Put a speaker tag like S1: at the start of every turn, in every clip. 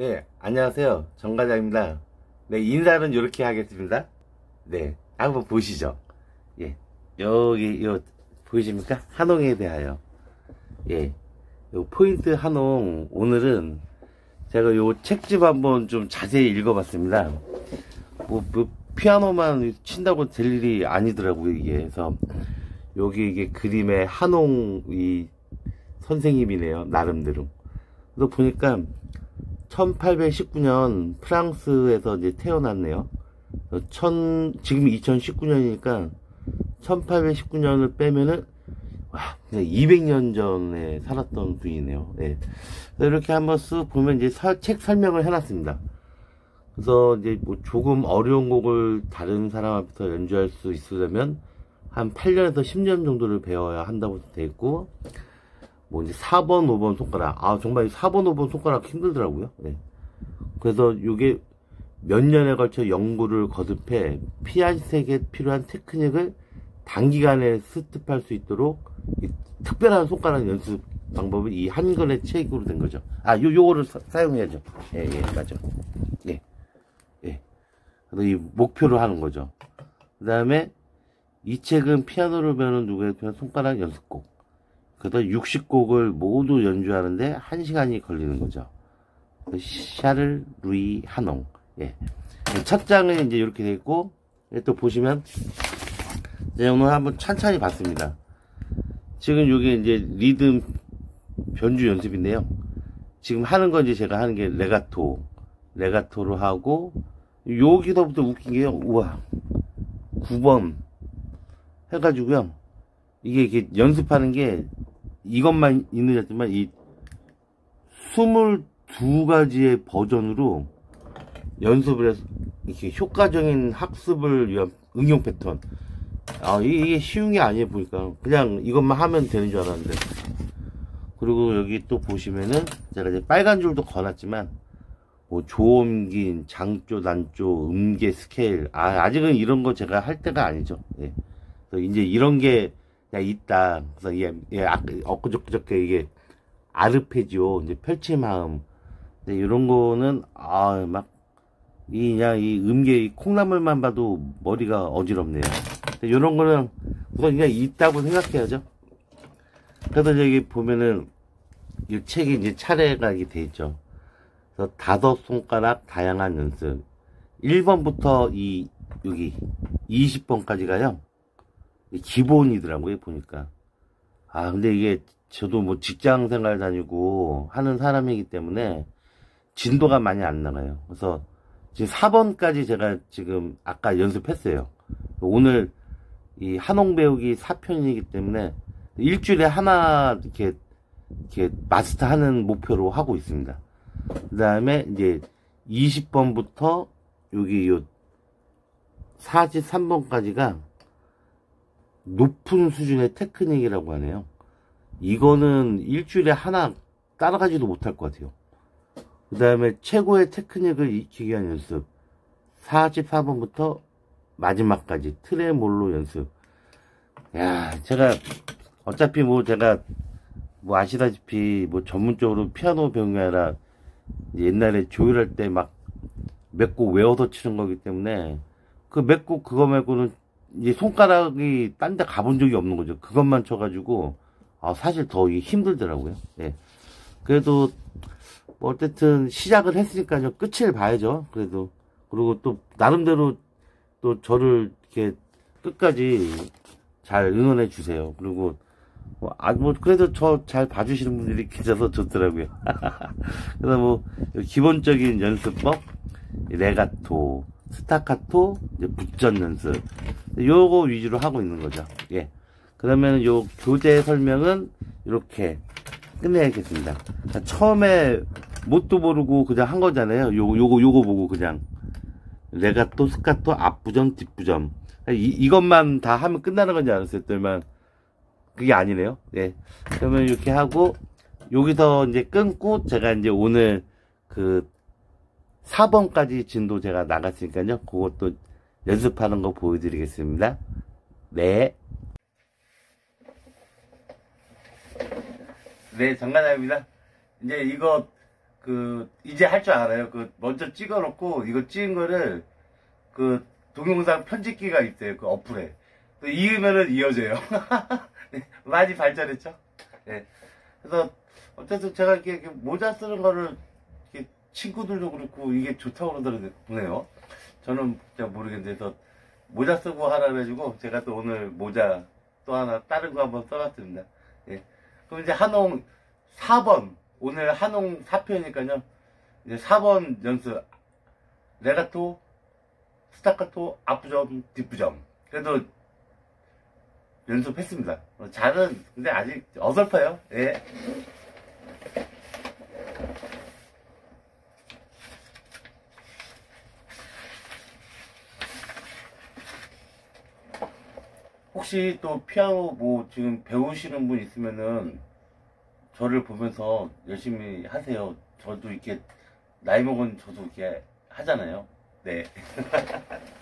S1: 네, 안녕하세요. 정과장입니다. 네, 인사는 이렇게 하겠습니다. 네, 한번 보시죠. 예, 여기, 요, 보이십니까? 한홍에 대하여. 예, 요 포인트 한홍, 오늘은 제가 요 책집 한번 좀 자세히 읽어봤습니다. 뭐, 뭐 피아노만 친다고 될 일이 아니더라고요, 이게. 그래서, 여기 이게 그림의 한홍 이 선생님이네요, 나름대로. 그래서 보니까, 1819년 프랑스에서 이제 태어났네요. 천, 지금 2019년이니까 1819년을 빼면은 와, 200년 전에 살았던 분이네요. 네. 이렇게 한번 쓱 보면 이제 사, 책 설명을 해놨습니다. 그래서 이제 뭐 조금 어려운 곡을 다른 사람 앞에서 연주할 수 있으려면 한 8년에서 10년 정도를 배워야 한다고 되어 있고 뭐 이제 4번, 5번 손가락. 아, 정말 4번, 5번 손가락 힘들더라고요. 네. 그래서 이게 몇 년에 걸쳐 연구를 거듭해 피아니스트에게 필요한 테크닉을 단기간에 습득할 수 있도록 특별한 손가락 연습 방법을 이한 권의 책으로 된 거죠. 아, 요, 요거를 사, 용해야죠 예, 예, 맞아. 예, 예. 그래서 이 목표로 하는 거죠. 그 다음에 이 책은 피아노를 배우는 누구에게 필요한 손가락 연습곡. 그래서 60곡을 모두 연주하는데 1시간이 걸리는 거죠. 샤를 루이 하농. 예. 첫 장은 이제 이렇게 돼 있고, 또 보시면, 이제 오늘 한번 찬찬히 봤습니다. 지금 이게 이제 리듬 변주 연습인데요. 지금 하는 건 이제 제가 하는 게 레가토. 레가토로 하고, 여기서부터 웃긴 게요. 우와. 9번. 해가지고요. 이게 이렇게 연습하는 게 이것만 있는 였지만 이 22가지의 버전으로 연습을 해서 이렇게 효과적인 학습을 위한 응용 패턴. 아 이게 쉬운 게 아니에요 보니까. 그냥 이것만 하면 되는 줄 알았는데. 그리고 여기 또 보시면은 제가 이제 빨간 줄도 거놨지만 뭐 조음긴, 장조, 난조, 음계, 스케일. 아 아직은 이런 거 제가 할 때가 아니죠. 예. 이제 이런 게 있다. 그래서 예, 예, 엊그저께 이게 아르페지오, 이제 펼치 마음. 이런 거는, 아, 막, 이, 그냥 이 음계, 이 콩나물만 봐도 머리가 어지럽네요. 이런 거는, 우선 그냥 있다고 생각해야죠. 그래서 여기 보면은, 이 책이 이제 차례가 돼 있죠. 그래서 다섯 손가락 다양한 연습. 1번부터 이, 여기, 20번까지가요. 기본이더라고요, 보니까. 아, 근데 이게 저도 뭐 직장 생활 다니고 하는 사람이기 때문에 진도가 많이 안 나가요. 그래서 지금 4번까지 제가 지금 아까 연습했어요. 오늘 이 한홍 배우기 4편이기 때문에 일주일에 하나 이렇게, 이렇게 마스터 하는 목표로 하고 있습니다. 그 다음에 이제 20번부터 여기 요 43번까지가 높은 수준의 테크닉이라고 하네요. 이거는 일주일에 하나 따라가지도 못할 것 같아요. 그 다음에 최고의 테크닉을 익히기 위한 연습. 44번부터 마지막까지 트레몰로 연습. 야, 제가 어차피 뭐 제가 뭐 아시다시피 뭐 전문적으로 피아노 배운 게 아니라 옛날에 조율할 때 막 몇 곡 외워서 치는 거기 때문에 그 몇 곡 그거 말고는 이제 손가락이 딴 데 가본 적이 없는 거죠. 그것만 쳐가지고, 아, 사실 더 힘들더라고요. 예. 그래도, 뭐 어쨌든 시작을 했으니까요. 끝을 봐야죠. 그래도. 그리고 또, 나름대로 또 저를 이렇게 끝까지 잘 응원해 주세요. 그리고, 뭐, 아, 뭐, 그래도 저 잘 봐주시는 분들이 계셔서 좋더라고요. 그래서 뭐, 기본적인 연습법, 레가토, 스타카토, 붓전 연습. 요거 위주로 하고 있는 거죠. 예. 그러면 요 교재 설명은 이렇게 끝내야겠습니다. 처음에 뭣도 모르고 그냥 한 거잖아요. 요, 요거, 요거 보고 그냥. 레가토, 스카토, 앞부점, 뒷부점. 이, 이것만 다 하면 끝나는 건지 알았어요. 만 그게 아니네요. 예. 그러면 이렇게 하고, 여기서 이제 끊고, 제가 이제 오늘 그 4번까지 진도 제가 나갔으니까요. 그것도 연습하는 거 보여드리겠습니다. 네. 네, 정관장입니다. 이제 이거 그 이제 할 줄 알아요. 그 먼저 찍어 놓고 이거 찍은 거를 그 동영상 편집기가 있대요. 그 어플에. 또 이으면은 이어져요. 네, 많이 발전했죠. 네. 그래서 어쨌든 제가 이렇게, 이렇게 모자 쓰는 거를 친구들도 그렇고 이게 좋다고 그러더라고요. 저는 잘 모르겠는데 서 모자 쓰고 하라 그래가지고 제가 또 오늘 모자 또 하나 다른 거 한번 써봤습니다. 예. 그럼 이제 한홍 4번 오늘 한홍 4표니까요. 이제 4번 연습 레가토 스타카토 앞부점 뒷부점 그래도 연습했습니다. 잘은 근데 아직 어설퍼요. 예. 혹시 또 피아노 뭐 지금 배우시는 분 있으면은 저를 보면서 열심히 하세요. 저도 이렇게 나이 먹은 저도 이렇게 하잖아요. 네.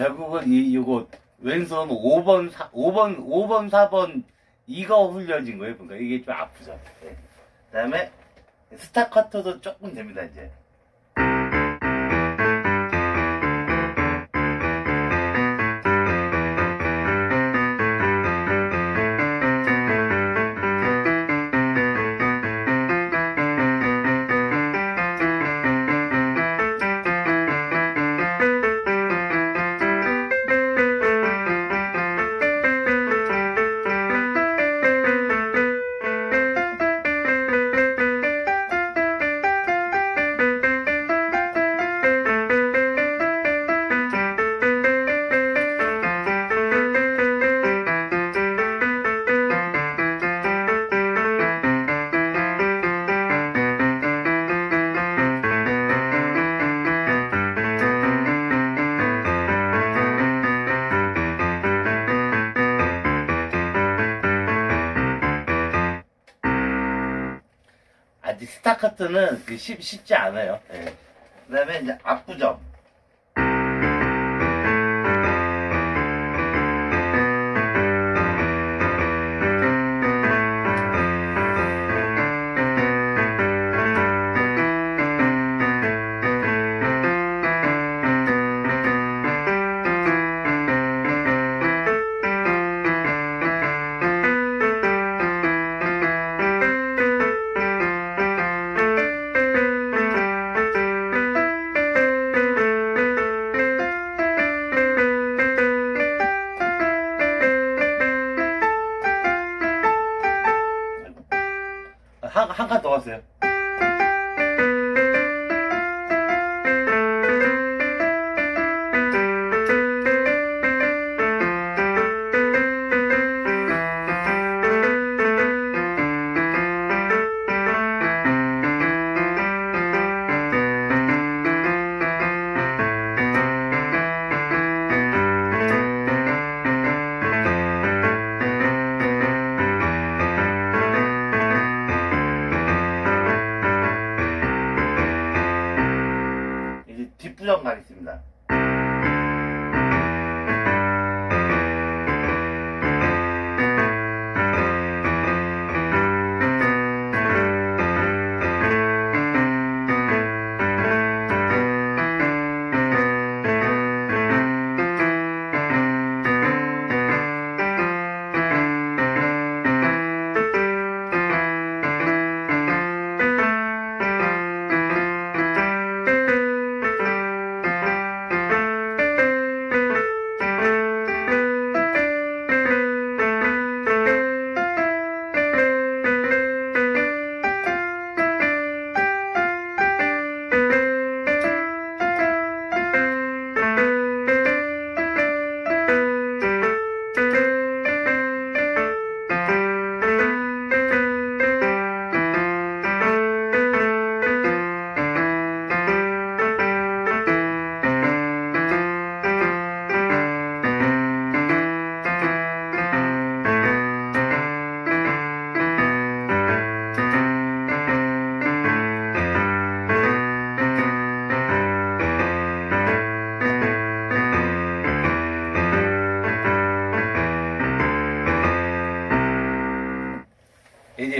S1: 결국은 이 요거 왼손 5번 4, 5번 5번 4번 이거 훈련인 거예요. 그러니까 이게 좀 아프죠. 네. 그다음에 스타커터도 조금 됩니다 이제. 스타커트는 그 쉽, 쉽지 않아요. 예. 그 다음에 이제 압구정.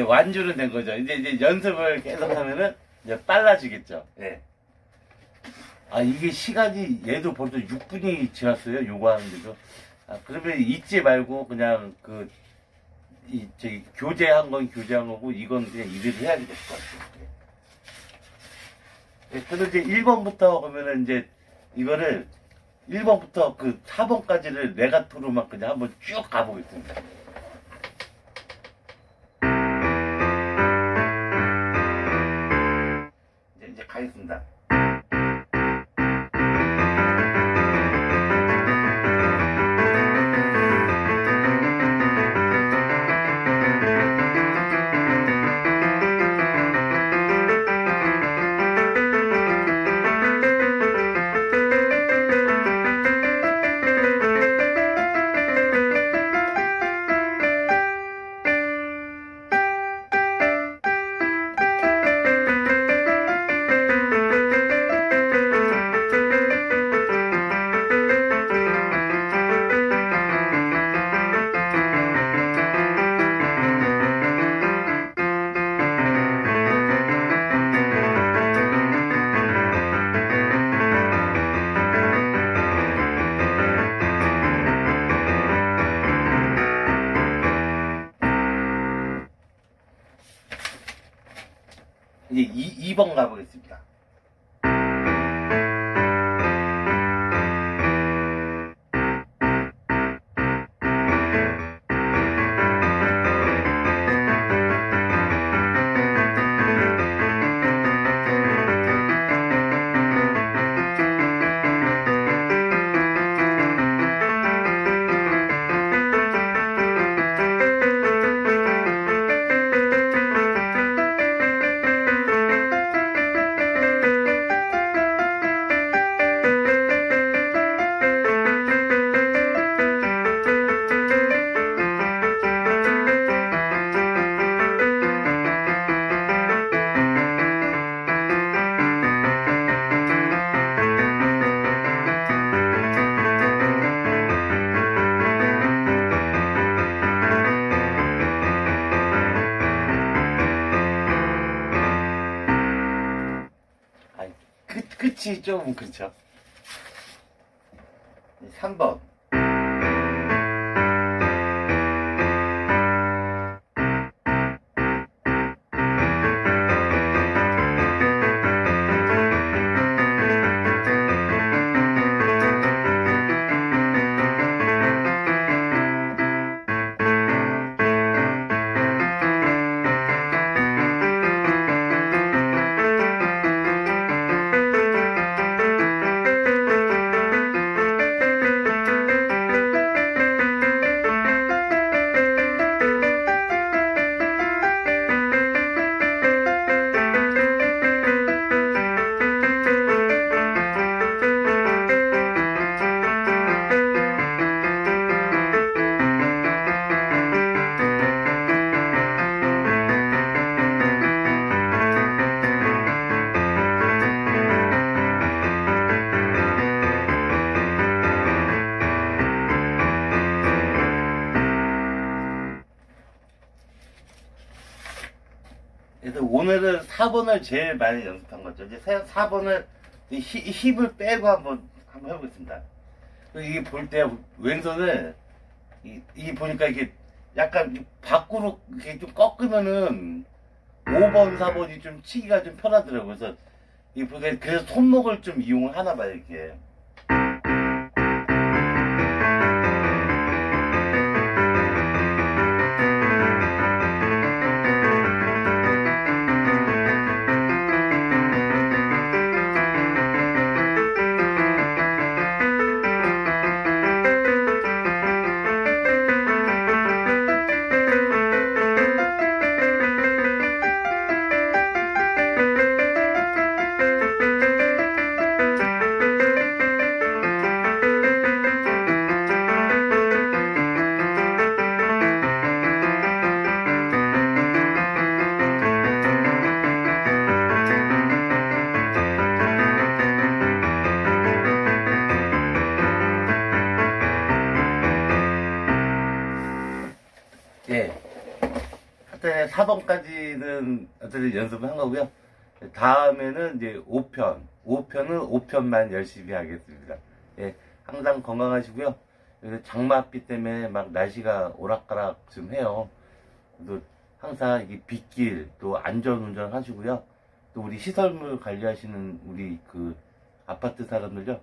S1: 완주는 된 거죠. 이제 이제 연습을 계속 하면은 이제 빨라지겠죠. 예. 아 이게 시간이 얘도 벌써 6분이 지났어요. 요거 하는데도. 아 그러면 잊지 말고 그냥 그 이 저기 교재한 건 교재한 거고 이건 그냥 일을 해야 될것 같아요. 예. 예, 그래서 이제 1번부터 그러면은 이제 이거를 1번부터 그 4번까지를 레가토로만 그냥 한번 쭉 가보겠습니다. 가겠습니다. 이제 2, 2번 가보겠습니다. 끝, 끝이 좀 그렇죠. 3번. 4번을 제일 많이 연습한 거죠. 이제 4번을 힙을 빼고 한번 한번 해보겠습니다. 이게 볼 때 왼손을 이, 이 보니까 이게 약간 밖으로 이렇게 좀 꺾으면은 5번, 4번이 좀 치기가 좀 편하더라고요. 그래서 이 그래서 손목을 좀 이용을 하나 봐요, 이렇게. 4번까지는 어쨌든 연습을 한 거고요. 다음에는 이제 5편, 5편은 5편만 열심히 하겠습니다. 예, 항상 건강하시고요. 그래서 장마비 때문에 막 날씨가 오락가락 좀 해요. 또 항상 이게 빗길 또 안전운전 하시고요. 또 우리 시설물 관리하시는 우리 그 아파트 사람들요.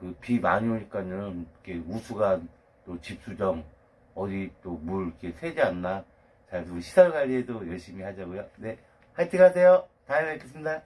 S1: 그 비 많이 오니까는 이렇게 우수관 또 집수정 어디 또 물 이렇게 새지 않나 잘 시설 관리에도 열심히 하자고요. 네, 화이팅 하세요. 다음에 뵙겠습니다.